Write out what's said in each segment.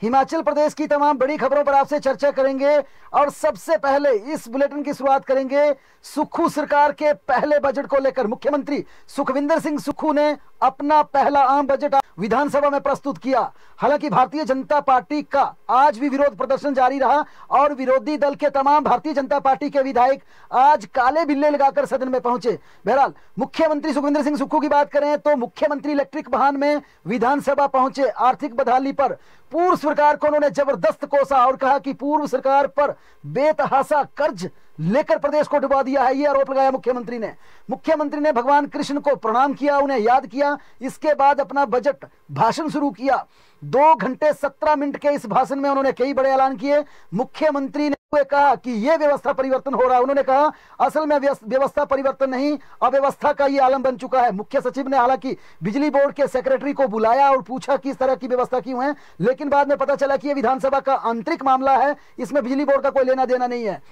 हिमाचल प्रदेश की तमाम बड़ी खबरों पर आपसे चर्चा करेंगे और सबसे पहले इस बुलेटिन की शुरुआत करेंगे सुखू सरकार के पहले बजट को लेकर। मुख्यमंत्री सुखविंदर सिंह सुखू ने अपना पहला आम बजट विधानसभा में प्रस्तुत किया। हालाँकि भारतीय जनता पार्टी का आज भी विरोध प्रदर्शन जारी रहा और विरोधी दल के तमाम भारतीय जनता पार्टी के विधायक आज काले बिल्ले लगाकर सदन में पहुँचे। बहरहाल, मुख्यमंत्री सुखविंदर सिंह सुक्खू की बात करें तो मुख्यमंत्री इलेक्ट्रिक वाहन में विधानसभा पहुँचे। आर्थिक बदहाली पर पूर्व सरकार को उन्होंने ज़बरदस्त कोसा और कहा कि पूर्व सरकार पर बेतहासा कर्ज लेकर प्रदेश को डुबा दिया है, ये आरोप लगाया मुख्यमंत्री ने। मुख्यमंत्री ने भगवान कृष्ण को प्रणाम किया, उन्हें याद किया, इसके बाद अपना बजट भाषण शुरू किया। दो घंटे सत्रह मिनट के इस भाषण में उन्होंने कई बड़े ऐलान किए। मुख्यमंत्री ने कहा कि यह व्यवस्था परिवर्तन हो रहा है, उन्होंने कहा, असल में व्यवस्था परिवर्तन नहीं, अव्यवस्था का यह आलम बन चुका है। मुख्य सचिव ने हालाँकि बिजली बोर्ड के सेक्रेटरी को बुलाया और पूछा किस तरह की व्यवस्था क्यों है, लेकिन बाद में पता चला कि यह विधानसभा का आंतरिक मामला है, इसमें बिजली बोर्ड का कोई लेना देना नहीं है।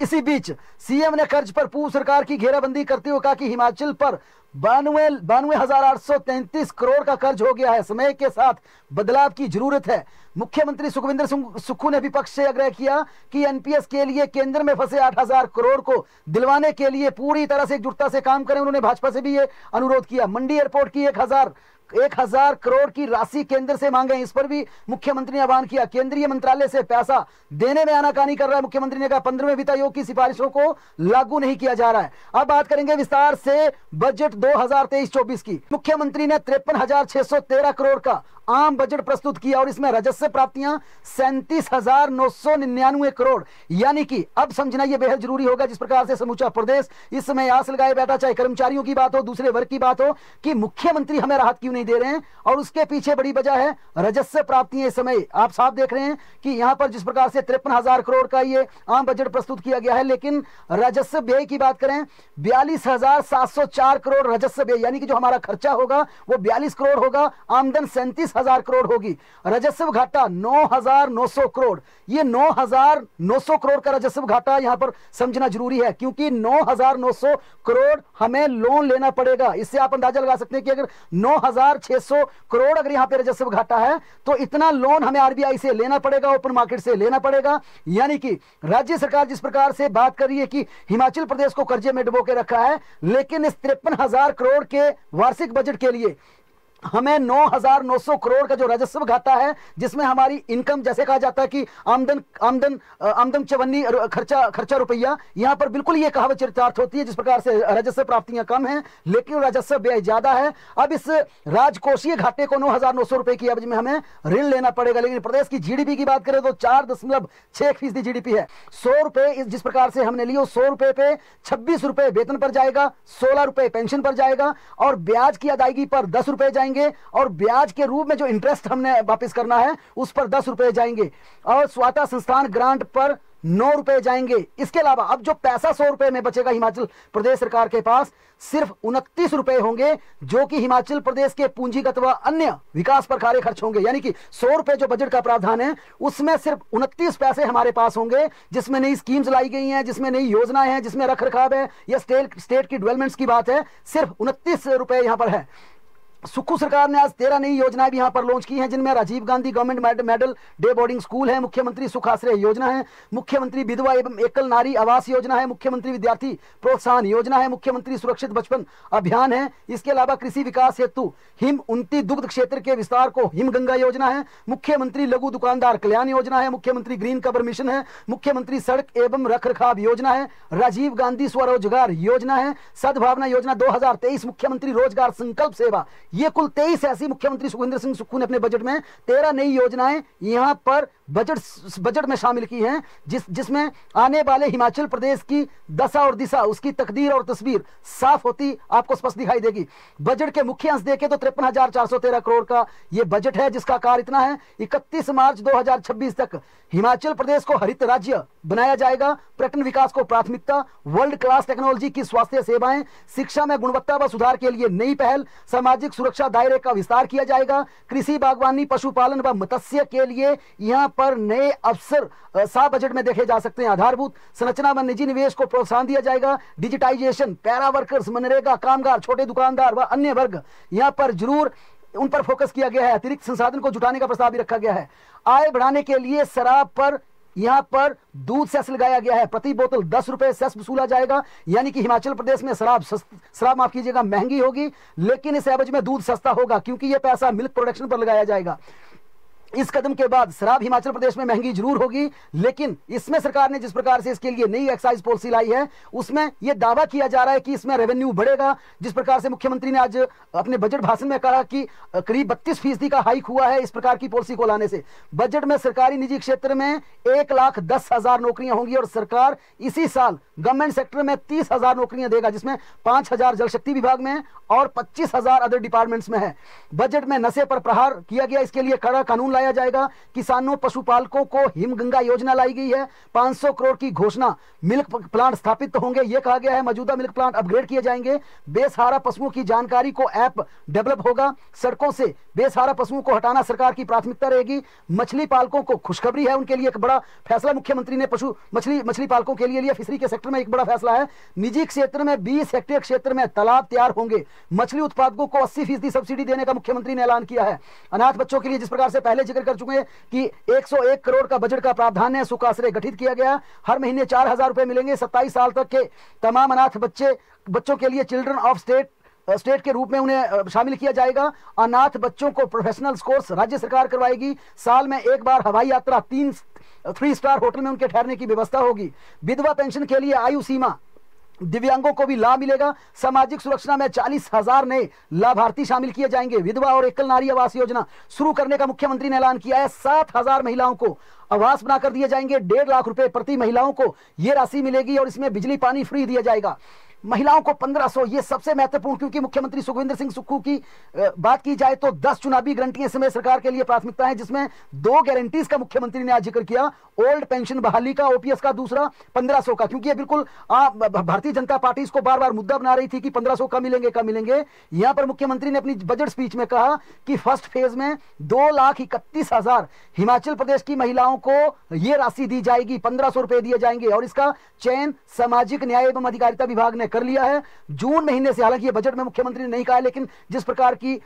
इसी बीच सीएम ने कर्ज पर पूर्व सरकार की घेराबंदी करते हुए कहा कि हिमाचल पर बानवे बानवे हज़ार आठ सौ तैंतीस करोड़ का कर्ज हो गया है। समय के साथ बदलाव की ज़रूरत है। मुख्यमंत्री सुखविंदर सुक्खू ने विपक्ष से आग्रह किया कि एनपीएस के लिए केंद्र में फंसे आठ हज़ार करोड़ को दिलवाने के लिए पूरी तरह से एकजुटता से काम करें। उन्होंने भाजपा से भी ये अनुरोध किया। मंडी एयरपोर्ट की एक हज़ार एक हज़ार करोड़ की राशि केंद्र से मांगे इस पर भी मुख्यमंत्री ने आह्वान किया। केंद्रीय मंत्रालय से पैसा देने में आनाकानी कर रहा है। मुख्यमंत्री ने कहा पंद्रह वित्त आयोग की सिफारिशों को लागू नहीं किया जा रहा है। अब बात करेंगे विस्तार से बजट 2023-24 की। मुख्यमंत्री ने तिरपन करोड़ का आम बजट प्रस्तुत किया और इसमें राजस्व प्राप्तियाँ सैंतीस हज़ार नौ सौ निन्यानवे करोड़। यानी कि अब समझना यह बेहद ज़रूरी होगा जिस प्रकार से समूचा प्रदेश इस समय आस लगाए बैठा, चाहे कर्मचारियों की बात हो, दूसरे वर्ग की बात हो, कि मुख्यमंत्री हमें राहत क्यों नहीं दे रहे हैं? और उसके पीछे बड़ी वजह है, राजस्व प्राप्तियाँ इस समय, आप साफ़ देख रहे हैं कि यहाँ पर जिस प्रकार से तिरपन करोड़ का ये आम बजट प्रस्तुत किया गया है, लेकिन राजस्व व्यय की बात करें, बयालीस करोड़ राजस्व व्यय, यानी कि जो हमारा खर्चा होगा, वो बयालीस करोड़ होगा, आमदन सैंतीस हज़ार करोड़ होगी। राजस्व घाटा नौ हज़ार नौ सौ करोड़। ये नौ हज़ार नौ सौ करोड़ का राजस्व घाटा यहाँ पर समझना ज़रूरी है, क्योंकि नौ हज़ार नौ सौ करोड़ हमें लोन लेना पड़ेगा। इससे आप अंदाज़ा लगा सकते हैं कि अगर नौ हज़ार छह सौ करोड़ अगर यहाँ पर राजस्व घाटा है तो इतना लोन हमें आरबीआई से लेना पड़ेगा ओपन मार्केट से लेना पड़ेगा। यानी कि राज्य सरकार जिस प्रकार से बात कर रही है कि हिमाचल प्रदेश को कर्जे में डुबो के रखा है, लेकिन इस तिरपन हज़ार करोड़ के वार्षिक बजट के लिए हमें 9,900 करोड़ का जो राजस्व घाटा है जिसमें हमारी इनकम जैसे कहा जाता है कि आमदन आमदन आमदन चवन्नी खर्चा खर्चा रुपया यहाँ पर बिल्कुल ये कहावत चरितार्थ होती है जिस प्रकार से राजस्व प्राप्तियाँ कम हैं लेकिन राजस्व व्यय ज़्यादा है। अब इस राजकोषीय घाटे को नौ हज़ार नौ सौ रुपए की अवधि में हमें ऋण लेना पड़ेगा लेकिन प्रदेश की जीडीपी की बात करें तो चार दशमलव छह फ़ीसदी जीडीपी है। सौ रुपए जिस प्रकार से हमने लिया सौ रुपए पे छब्बीस रुपए वेतन पर जाएगा सोलह रुपए पेंशन पर जाएगा और ब्याज की अदायगी पर दस रुपए जाएँगे। जाएँगे और ब्याज के रूप में जो इंटरेस्ट हमने वापस करना है, उस पर दस रुपए जाएँगे। और स्वाता संस्थान ग्रांट पर नौ रुपए जाएँगे। इसके अलावा अब जो पैसा सौ रुपए में बचेगा हिमाचल प्रदेश सरकार के पास, सिर्फ़ उनतीस रुपए होंगे, जो कि हिमाचल प्रदेश के पूंजीगत व अन्य विकास पर कार्य खर्च होंगे। यानी कि सौ रुपए जो बजट का प्रावधान है, उसमें सिर्फ़ उनतीस पैसे हमारे पास होंगे, जिसमें नई स्कीम्स लाई गई हैं, जिसमें नई योजनाएँ हैं, जिसमें रख रखाव है। या स्टेट स्टेट की डेवलपमेंट्स की बात है। सिर्फ़ उनतीस रुपए यहाँ पर है। सुखू सरकार ने आज तेरह नई योजनाएँ भी यहाँ पर लॉन्च की हैं, जिनमें Rajiv Gandhi government model day boarding school है, मुख्यमंत्री सुख आश्रय योजना है, मुख्यमंत्री विधवा एवं एकल नारी आवास योजना है, मुख्यमंत्री विद्यार्थी प्रोत्साहन योजना है, मुख्यमंत्री सुरक्षित बचपन अभियान है, इसके अलावा कृषि विकास हेतु हिम उन्ती दुग्ध क्षेत्र के विस्तार को हिम गंगा योजना है, मुख्यमंत्री लघु दुकानदार कल्याण योजना है, मुख्यमंत्री ग्रीन कवर मिशन है, मुख्यमंत्री सड़क एवं रख योजना है, राजीव गांधी स्वरोजगार योजना है, सद्भावना योजना दो हज़ार तेईस, मुख्यमंत्री रोज़गार संकल्प सेवा ये कुल तेईस ऐसी मुख्यमंत्री सुखविंदर सिंह सुक्खू ने अपने बजट में तेरह नई योजनाएँ यहाँ पर बजट बजट में शामिल की हैं, जिस, जिसमें आने वाले हिमाचल प्रदेश की दशा और दिशा, उसकी तकदीर और तस्वीर साफ़ होती आपको स्पष्ट दिखाई देगी। बजट के मुख्य अंश देखे तो तिरपन करोड़ का यह बजट है, जिसका कार्य इतना है, इकतीस मार्च दो हज़ार छब्बीस तक हिमाचल प्रदेश को हरित राज्य बनाया जाएगा। पर्यटन विकास को प्राथमिकता वर्ल्ड क्लास टेक्नोलॉजी की स्वास्थ्य सेवाएँ, शिक्षा में गुणवत्ता व सुधार के लिए नई पहल, सामाजिक सुरक्षा दायरे का विस्तार किया जाएगा। कृषि बागवानी, पशुपालन व मत्स्य के लिए यहाँ पर नए अवसर सा बजट में देखे जा सकते हैं। आधारभूत संरचना में निजी निवेश को प्रोत्साहन दिया जाएगा। डिजिटाइजेशन पैरा वर्कर्स मनरेगा, कामगार, छोटे दुकानदार व अन्य वर्ग यहाँ पर ज़रूर उन पर फोकस किया गया है। अतिरिक्त संसाधन को जुटाने का प्रस्ताव भी रखा गया है। आय बढ़ाने के लिए शराब पर, यहाँ पर दूध सेस लगाया गया है। प्रति बोतल दस रुपए सेस वसूला जाएगा। यानी कि हिमाचल प्रदेश में शराब शराब माफ़ कीजिएगा, महँगी होगी, लेकिन इस एवज में दूध सस्ता होगा, क्योंकि यह पैसा मिल्क प्रोडक्शन पर लगाया जाएगा। इस कदम के बाद शराब हिमाचल प्रदेश में महँगी ज़रूर होगी, लेकिन इसमें सरकार ने जिस प्रकार से इसके लिए नई एक्साइज पॉलिसी लाई है, उसमें यह दावा किया जा रहा है कि इसमें रेवेन्यू बढ़ेगा। जिस प्रकार से मुख्यमंत्री ने आज अपने बजट भाषण में कहा कि करीब बत्तीस फ़ीसदी का हाइक हुआ है इस प्रकार की पॉलिसी को लाने से। बजट में सरकारी निजी क्षेत्र में एक लाख दस हज़ार नौकरियाँ होंगी और सरकार इसी साल गवर्नमेंट सेक्टर में तीस हज़ार नौकरियाँ देगा, जिसमें पाँच हज़ार जल शक्ति विभाग में और पच्चीस हज़ार अदर डिपार्टमेंट्स में है। बजट में नशे पर प्रहार किया गया, इसके लिए कड़ा कानून लाया जाएगा। किसानों, पशुपालकों को हिमगंगा योजना लाई गई है। 500 करोड़ की घोषणा। मिल्क प्लांट स्थापित होंगे यह कहा गया है। मौजूदा मिल्क प्लांट अपग्रेड किए जाएँगे। बेसहारा पशुओं की जानकारी को ऐप डेवलप होगा। सड़कों से बेसहारा पशुओं को हटाना सरकार की प्राथमिकता रहेगी। मछली पालकों को खुशखबरी है, उनके लिए एक बड़ा फैसला। मुख्यमंत्री ने पशु, मछली मछली पालकों के लिए लिया। फिशरी के सेक्टर में एक बड़ा फैसला है। निजी क्षेत्र में बीस हेक्टेयर क्षेत्र में तालाब तैयार होंगे। मछली उत्पादकों को अस्सी फ़ीसदी सब्सिडी देने का मुख्यमंत्री ने ऐलान किया है। अनाथ बच्चों के लिए जिस प्रकार से पहले ज़िक्र कर चुके हैं कि 101 करोड़ का बजट का प्रावधान है सुखाश्रय गठित किया गया। हर महीने चार हज़ार रुपए मिलेंगे सत्ताईस साल तक के तमाम अनाथ बच्चे, बच्चों के लिए चिल्ड्रन ऑफ़ स्टेट स्टेट के रूप में उन्हें शामिल किया जाएगा। अनाथ बच्चों को प्रोफेशनल कोर्स राज्य सरकार करवाएगी। साल में एक बार हवाई यात्रा तीन, थ्री स्टार होटल में उनके ठहरने की व्यवस्था होगी। विधवा पेंशन के लिए आयु सीमा दिव्यांगों को भी लाभ मिलेगा। सामाजिक सुरक्षा में चालीस हज़ार नए लाभार्थी शामिल किए जाएँगे। विधवा और एकल नारी आवास योजना शुरू करने का मुख्यमंत्री ने ऐलान किया है। सात हज़ार महिलाओं को आवास बनाकर दिए जाएँगे। डेढ़ लाख रुपए प्रति महिलाओं को यह राशि मिलेगी और इसमें बिजली पानी फ्री दिया जाएगा। महिलाओं को 1500 ये सबसे महत्वपूर्ण, क्योंकि मुख्यमंत्री सुखविंदर सिंह सुक्खू की बात की जाए तो 10 चुनावी गारंटियाँ समय सरकार के लिए प्राथमिकता है, जिसमें दो गारंटीज का मुख्यमंत्री ने आज ज़िक्र किया ओल्ड पेंशन बहाली का ओपीएस का, दूसरा 1500 का। क्योंकि ये बिल्कुल भारतीय जनता पार्टी इसको बार बार मुद्दा बना रही थी कि 1500 कब मिलेंगे कब मिलेंगे। यहाँ पर मुख्यमंत्री ने अपनी बजट स्पीच में कहा कि फ़र्स्ट फ़ेज़ में दो हिमाचल प्रदेश की महिलाओं को यह राशि दी जाएगी, पंद्रह सौ रुपए दिए जाएँगे और इसका चयन सामाजिक न्याय एवं अधिकारिता विभाग ने कर लिया है। जून महीने से हालाँकि बजट में मुख्यमंत्री ने नहीं कहा, लेकिन जिस प्रकार की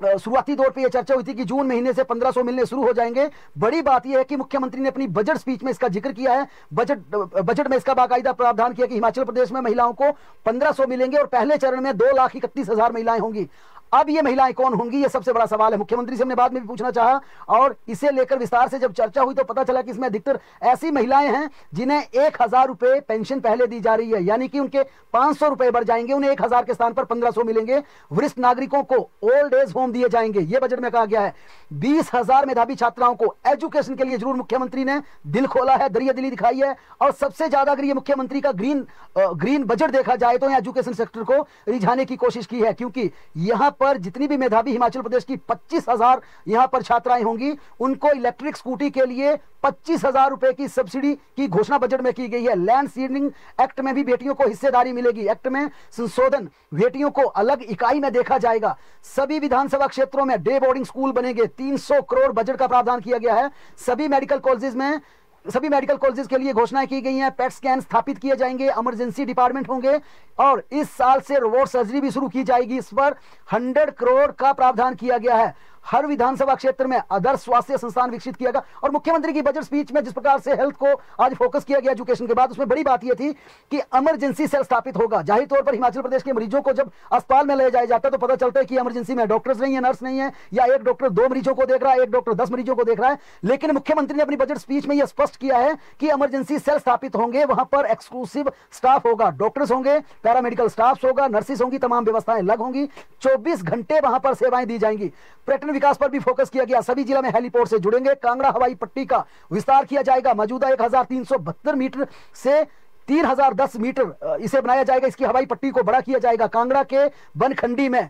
शुरुआती दौर पे यह चर्चा हुई थी कि जून महीने से 1500 मिलने शुरू हो जाएँगे। बड़ी बात यह है कि मुख्यमंत्री ने अपनी बजट स्पीच में इसका ज़िक्र किया है। बजट बजट में इसका बाकायदा प्रावधान किया कि हिमाचल प्रदेश में महिलाओं को 1500 मिलेंगे और पहले चरण में दो लाख इकतीस हज़ार महिलाएँ होंगी। अब ये महिलाएँ कौन होंगी, ये सबसे बड़ा सवाल है। मुख्यमंत्री से हमने बाद में भी पूछना चाहा, और इसे लेकर विस्तार से जब चर्चा हुई तो पता चला कि इसमें अधिकतर ऐसी महिलाएँ हैं जिन्हें एक हज़ार रुपए पेंशन पहले दी जा रही है। यानी कि उनके पाँच सौ रुपए बढ़ जाएँगे, उन्हें एक हज़ार के स्थान पर पंद्रह सौ मिलेंगे। वरिष्ठ नागरिकों को ओल्ड एज होम दिए जाएँगे। ये बजट में कहा गया है। बीस हज़ार मेधावी छात्राओं को एजुकेशन के लिए ज़रूर मुख्यमंत्री ने दिल खोला है, दरिया दिली दिखाई है। और सबसे ज़्यादा अगर ये मुख्यमंत्री का ग्रीन ग्रीन बजट देखा जाए तो एजुकेशन सेक्टर को रिझाने की कोशिश की है, क्योंकि यहाँ पर जितनी भी मेधावी हिमाचल प्रदेश की पच्चीस हज़ार यहाँ पर छात्राएँ होंगी, उनको इलेक्ट्रिक स्कूटी के लिए पच्चीस हज़ार रुपए की सब्सिडी की घोषणा बजट में की गई है। लैंड सीडिंग एक्ट में भी बेटियों को हिस्सेदारी मिलेगी। एक्ट में संशोधन बेटियों को अलग इकाई में देखा जाएगा। सभी विधानसभा क्षेत्रों में डे बोर्डिंग स्कूल बनेंगे। 300 करोड़ बजट का प्रावधान किया गया है। सभी मेडिकल कॉलेजेस में सभी मेडिकल कॉलेजेस के लिए घोषणाएँ की गई हैं। पेट स्कैन स्थापित किए जाएँगे इमरजेंसी डिपार्टमेंट होंगे, और इस साल से रोबोट सर्जरी भी शुरू की जाएगी। इस पर 100 करोड़ का प्रावधान किया गया है। हर विधानसभा क्षेत्र में आदर्श स्वास्थ्य संस्थान विकसित किया गया और मुख्यमंत्री की बजट स्पीच में जिस प्रकार से हेल्थ को आज फोकस किया गया एजुकेशन के बाद, उसमें बड़ी बात यह थी कि इमरजेंसी सेल स्थापित होगा। ज़ाहिर तौर पर हिमाचल प्रदेश के मरीजों को जब अस्पताल में ले जाया जाता है तो पता चलता है कि इमरजेंसी में डॉक्टर्स नहीं है नर्स नहीं है, या एक डॉक्टर दो मरीजों को देख रहा है, एक डॉक्टर दस मरीजों को देख रहा है। लेकिन मुख्यमंत्री ने अपनी बजट स्पीच में यह स्पष्ट किया है कि इमरजेंसी सेल स्थापित होंगे, वहाँ पर एक्सक्लूसिव स्टाफ होगा। डॉक्टर्स होंगे पैरामेडिकल स्टाफ होगा नर्सिस होंगी, तमाम व्यवस्थाएँ अलग होंगी। चौबीस घंटे वहाँ पर सेवाएँ दी जाएँगी। पर्यटन विकास पर भी फोकस किया गया। सभी जिला में हेलीपोर्ट से जुड़ेंगे। कांगड़ा, हवाई पट्टी का विस्तार किया जाएगा। मौजूदा एक हज़ार तीन सौ बहत्तर मीटर से तीन हज़ार दस मीटर इसे बनाया जाएगा। इसकी हवाई पट्टी को बड़ा किया जाएगा। कांगड़ा के बनखंडी में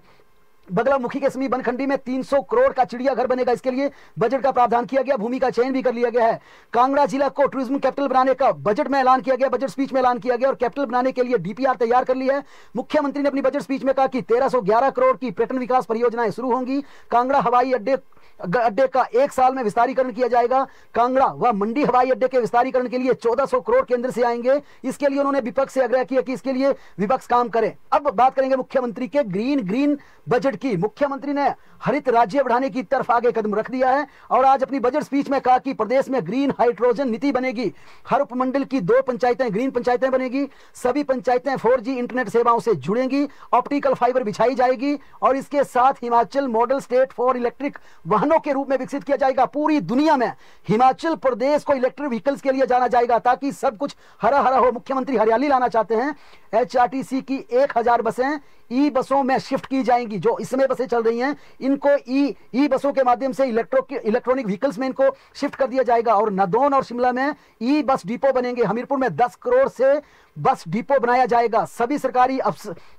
बगलामुखी के समीप बनखंडी में 300 करोड़ का चिड़ियाघर बनेगा। इसके लिए बजट का प्रावधान किया गया, भूमि का चयन भी कर लिया गया है। कांगड़ा जिला को टूरिज़्म कैपिटल बनाने का बजट में ऐलान किया गया, बजट स्पीच में ऐलान किया गया और कैपिटल बनाने के लिए डीपीआर तैयार कर लिया है। मुख्यमंत्री ने अपनी बजट स्पीच में कहा कि तेरह करोड़ की पर्यटन विकास परियोजनाएँ शुरू होंगी। कांगड़ा हवाई अड्डे अड्डे का एक साल में विस्तारीकरण किया जाएगा। कांगड़ा व मंडी हवाई अड्डे के विस्तारीकरण के लिए 1400 करोड़ केंद्र से आएँगे। इसके लिए उन्होंने विपक्ष से आग्रह किया कि इसके लिए विपक्ष काम करे। अब बात करेंगे मुख्यमंत्री के ग्रीन ग्रीन बजट की। मुख्यमंत्री ने हरित राज्य बढ़ाने की तरफ़ आगे कदम रख दिया है और आज अपनी बजट स्पीच में कहा कि प्रदेश में ग्रीन हाइड्रोजन नीति बनेगी। हर उपमंडल की दो पंचायतें, ग्रीन पंचायतें बनेगी। सभी पंचायतें 4G इंटरनेट सेवाओं से जुड़ेंगी। ऑप्टिकल फाइबर बिछाई जाएगी और इसके साथ Himachal model state for electric वाहनों के रूप में विकसित किया जाएगा। पूरी दुनिया में हिमाचल प्रदेश को इलेक्ट्रिक व्हीकल्स के लिए जाना जाएगा ताकि सब कुछ हरा हरा हो। मुख्यमंत्री हरियाली लाना चाहते हैं। एच की एक हज़ार बसें ई बसों में शिफ्ट की जाएँगी, जो इस समय बसें चल रही हैं। इनको ई ई बसों के माध्यम से इलेक्ट्रो इलेक्ट्रॉनिक व्हीकल्स में इनको शिफ्ट कर दिया जाएगा। और नदौन और शिमला में ई बस डिपो बनेंगे। हमीरपुर में 10 करोड़ से बस डिपो बनाया जाएगा। सभी सरकारी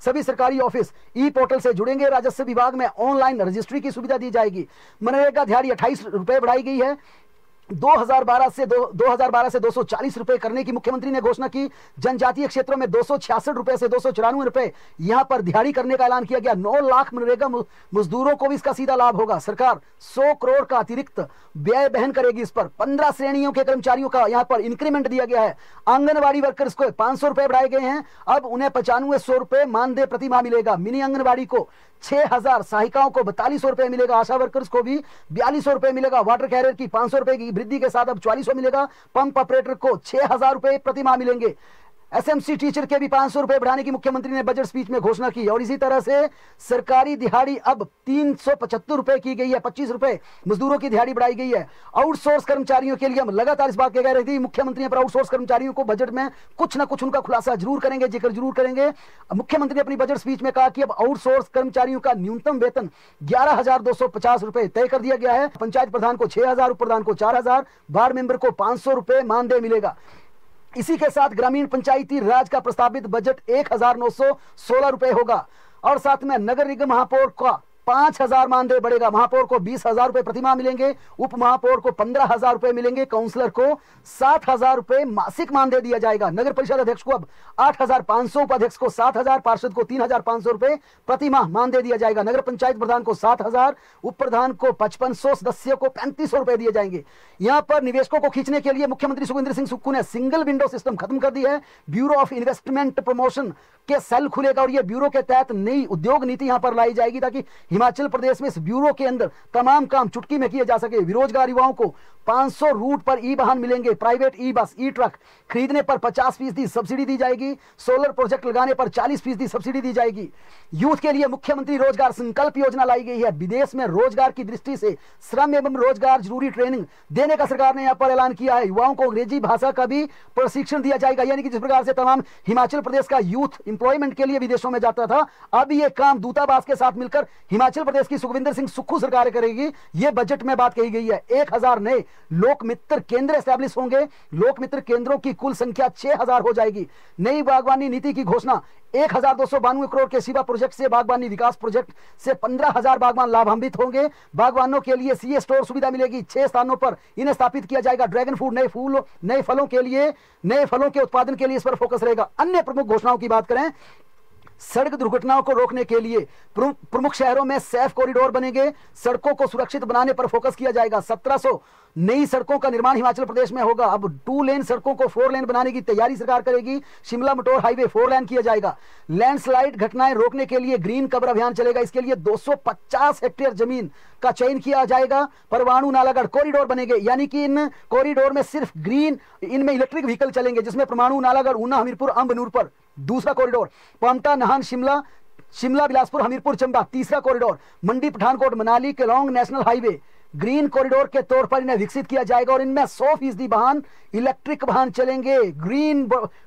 सभी सरकारी ऑफ़िस ई पोर्टल से जुड़ेंगे। राजस्व विभाग में ऑनलाइन रजिस्ट्री की सुविधा दी जाएगी। मनरेगा दिहाड़ी अट्ठाईस रुपए बढ़ाई गई है। 2012 से दो, 2012 से 240 रुपए करने की मुख्यमंत्री ने घोषणा की। जनजातीय क्षेत्रों में दो रुपए से दो रुपए यहाँ पर दिहाड़ी करने का ऐलान किया गया। 9 लाख मनरेगा मजदूरों को भी इसका सीधा लाभ होगा। सरकार 100 करोड़ का अतिरिक्त व्यय बहन करेगी इस पर। 15 श्रेणियों के कर्मचारियों का यहाँ पर इंक्रीमेंट दिया गया है। आंगनबाड़ी वर्कर्स को पाँच रुपए बढ़ाए गए हैं। अब उन्हें पचानवे सौ रुपए मानदेय प्रतिमा मिलेगा। मिनी आंगनबाड़ी को छह हज़ार सहायिकाओं को बतालीस रुपए मिलेगा। आशा वर्कर्स को भी बयालीस रुपए मिलेगा। वाटर कैरियर की पाँच सौ रुपए की वृद्धि के साथ अब चालीस मिलेगा। पंप ऑपरेटर को छह हज़ार रुपए प्रतिमाह मिलेंगे। एसएमसी टीचर के भी पाँच सौ रुपए बढ़ाने की मुख्यमंत्री ने बजट स्पीच में घोषणा की और इसी तरह से सरकारी दिहाड़ी अब तीन सौ पचहत्तर रुपए की गई है, पच्चीस रुपए मजदूरों की दिहाड़ी बढ़ाई गई है। आउटसोर्स कर्मचारियों के लिए हम लगातार इस बात कह रहे थे, मुख्यमंत्री पर आउटसोर्स कर्मचारियों को बजट में कुछ ना कुछ उनका खुलासा ज़रूर करेंगे, ज़िक्र ज़रूर करेंगे। मुख्यमंत्री ने अपनी बजट स्पीच में कहा कि अब आउटसोर्स कर्मचारियों का न्यूनतम वेतन ग्यारह रुपए तय कर दिया गया है। पंचायत प्रधान को छह हज़ार, उप प्रधान को चार हज़ार, वार्ड मेंबर को पाँच सौ रुपए मानदेय मिलेगा। इसी के साथ ग्रामीण पंचायती राज का प्रस्तावित बजट एक हज़ार नौ सौ सोलह रुपए होगा। और साथ में नगर निगम महापौर का पाँच हज़ार मानदेय बढ़ेगा। महापौर को बीस हज़ार रुपए प्रतिमा मिलेंगे। उप महापौर को पंद्रह हज़ार रुपए मिलेंगे। काउंसलर को सात हज़ार रुपए मासिक मानदेय दिया जाएगा। नगर परिषद अध्यक्ष को अब आठ हज़ार पाँच सौ उपाध्यक्ष को सात हज़ार, पार्षद को तीन हज़ार पाँच सौ रुपए प्रतिमा मानदेय दिया जाएगा। नगर पंचायत प्रधान को सात हज़ार, उप प्रधान को पचपन सौ, सदस्यों को पैंतीस रुपए दिए जाएँगे। यहाँ पर निवेशकों को खींचने के लिए मुख्यमंत्री सुखविंदर सिंह सुक्खू ने सिंगल विंडो सिस्टम खत्म कर दी है। ब्यूरो ऑफ़ इन्वेस्टमेंट प्रमोशन के सेल खुलेगा और ये ब्यूरो के तहत नई उद्योग नीति यहाँ पर लाई जाएगी ताकि हिमाचल प्रदेश में इस ब्यूरो के अंदर तमाम काम चुटकी में किए जा सके। बेरोजगार युवाओं को 500 रूट पर ई वाहन मिलेंगे। प्राइवेट ई बस, ई ट्रक खरीदने पर 50 फ़ीसदी सब्सिडी दी जाएगी। सोलर प्रोजेक्ट लगाने पर 40 फ़ीसदी सब्सिडी दी जाएगी। यूथ के लिए मुख्यमंत्री रोज़गार संकल्प योजना लाई गई है। विदेश में रोज़गार की दृष्टि से श्रम एवं रोज़गार ज़रूरी ट्रेनिंग देने का सरकार ने यहाँ पर ऐलान किया है। युवाओं को अंग्रेज़ी भाषा का भी प्रशिक्षण दिया जाएगा। यानी कि जिस प्रकार से तमाम हिमाचल प्रदेश का यूथ इंप्लॉयमेंट के लिए विदेशों में जाता था, अब ये काम दूतावास के साथ मिलकर हिमाचल प्रदेश की सुखविंदर सिंह सुक्खू सरकार करेगी। ये बजट में बात कही गई है। एक हज़ार नए लोक मित्र केंद्र स्टैब्लिश होंगे। लोक मित्र केंद्रों की कुल संख्या छह हज़ार हो जाएगी। नई बागवानी नीति की घोषणा। एक हज़ार दो सौ बानवे करोड़ के सिवा प्रोजेक्ट से बागवानी विकास प्रोजेक्ट से पंद्रह हज़ार बागवान लाभान्वित होंगे। बागवानों के लिए सीए स्टोर सुविधा मिलेगी। छह स्थानों पर इन्हें स्थापित किया जाएगा। ड्रैगन फ्रूट, नए फूल, नए फलों के लिए, नए फलों के उत्पादन के लिए इस पर फोकस रहेगा। अन्य प्रमुख घोषणाओं की बात करें सड़क दुर्घटनाओं को रोकने के लिए प्रमुख शहरों में सेफ़ कॉरिडोर बनेंगे। सड़कों को सुरक्षित बनाने पर फोकस किया जाएगा। 1700 नई सड़कों का निर्माण हिमाचल प्रदेश में होगा। अब टू लेन सड़कों को फोर लेन बनाने की तैयारी सरकार करेगी। Shimla Matour highway four lane किया जाएगा। लैंडस्लाइड घटनाएँ रोकने के लिए ग्रीन कवर अभियान चलेगा। इसके लिए 250 हेक्टेयर ज़मीन का चयन किया जाएगा। परवाणु नालागढ़ कॉरिडोर बनेंगे। यानी कि इन कॉरिडोर में सिर्फ़ ग्रीन, इनमें इलेक्ट्रिक व्हीकल चलेंगे, जिसमें परमाणु नालागढ़, ऊना, हमीरपुर अम्बनूर पर दूसरा कॉरिडोर पामटा, नहान, शिमला शिमला, बिलासपुर, हमीरपुर, चंबा, तीसरा कॉरिडोर मंडी, पठानकोट, मनाली के long national highway green corridor के तौर पर इन्हें विकसित किया जाएगा और इनमें सौ फ़ीसदी वाहन इलेक्ट्रिक वाहन चलेंगे। ग्रीन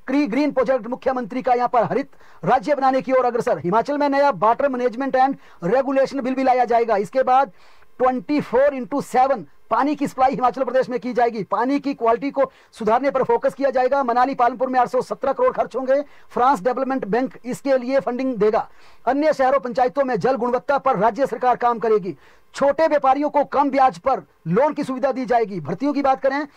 ग्रीन प्रोजेक्ट मुख्यमंत्री का यहाँ पर हरित राज्य बनाने की ओर अग्रसर। हिमाचल में नया water management and regulation bill भी लाया जाएगा। इसके बाद ट्वेंटी फोर इंटू सेवन पानी की सप्लाई हिमाचल प्रदेश में की जाएगी। पानी की क्वालिटी को सुधारने पर फोकस किया जाएगा। मनाली पालनपुर में 817 करोड़ खर्च होंगे। फ्रांस डेवलपमेंट बैंक इसके लिए फंडिंग देगा। अन्य शहरों, पंचायतों में जल गुणवत्ता पर राज्य सरकार काम करेगी। छोटे व्यापारियों को कम ब्याज पर लोन की सुविधा दी जाएगी। भर्तियों की बात करें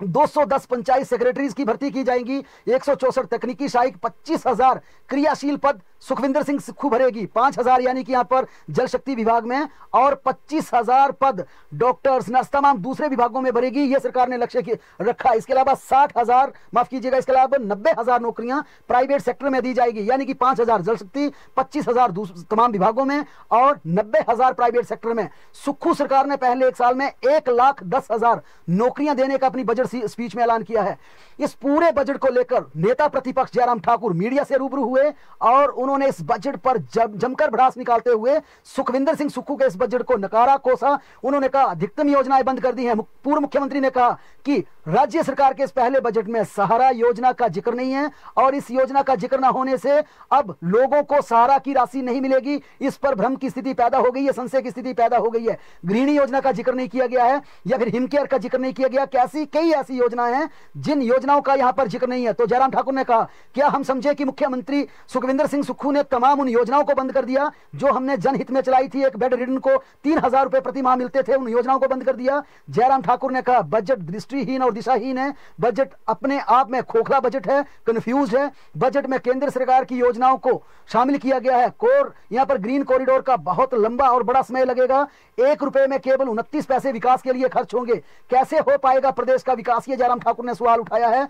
210 पंचायत सेक्रेटरीज की भर्ती की जाएगी। एक तकनीकी सहायक, पच्चीस क्रियाशील पद सुखविंदर सिंह सुक्खू भरेगी पाँच हज़ार यानी कि यहाँ पर जल शक्ति विभाग में और पच्चीस हज़ार पद डॉक्टर्स नर्स तमाम दूसरे विभागों में भरेगी। यह सरकार ने लक्ष्य रखा। इसके अलावा साठ हज़ार, माफ़ कीजिएगा, इसके अलावा नब्बे हज़ार नौकरियाँ प्राइवेट सेक्टर में दी जाएगी। यानी कि पाँच हज़ार जल शक्ति, पच्चीस हज़ार तमाम विभागों में और नब्बे हज़ार प्राइवेट सेक्टर में। सुक्खू सरकार ने पहले एक साल में एक लाख दस हज़ार नौकरियाँ देने का अपनी बजट स्पीच में ऐलान किया है। इस पूरे बजट को लेकर नेता प्रतिपक्ष जयराम ठाकुर मीडिया से रूबरू हुए और उन्होंने इस बजट पर जमकर भड़ास निकालते हुए सुखविंदर सिंह सुक्खू के इस बजट को नकारा, कोसा। उन्होंने कहा, अधिकतम योजनाएँ बंद कर दी है। पूर्व मुख्यमंत्री ने कहा कि राज्य सरकार के इस पहले बजट में सहारा योजना का ज़िक्र नहीं है और इस योजना का ज़िक्र न होने से अब लोगों को सहारा की राशि नहीं मिलेगी। इस पर भ्रम की स्थिति पैदा हो गई है, संशय की स्थिति पैदा हो गई है। गृहिणी योजना का ज़िक्र नहीं किया गया है या फिर हिमकेयर का ज़िक्र नहीं किया गया। कैसी कई ऐसी योजनाएँ हैं जिन योजनाओं का यहाँ पर ज़िक्र नहीं है। तो जयराम ठाकुर ने कहा, क्या हम समझे कि मुख्यमंत्री सुखविंदर सिंह सुक्खू ने तमाम उन योजनाओं को बंद कर दिया? जो हमने जनहित में चलाई थी, एक बेड रिटर्न को तीन हज़ार रुपए प्रति माह मिलते थे, उन योजनाओं को बंद कर दिया। जयराम ठाकुर ने कहा, बजट दृष्टिहीन और दिशाहीन है। बजट अपने आप में खोखला बजट है कंफ्यूज है। बजट में केंद्र सरकार की योजनाओं को शामिल किया गया है। कोर, यहाँ पर ग्रीन कॉरिडोर का बहुत लंबा और बड़ा समय लगेगा। एक रुपए में केवल उनतीस पैसे विकास के लिए खर्च होंगे। कैसे हो पाएगा प्रदेश का विकास ये जयराम ठाकुर ने सवाल उठाया है?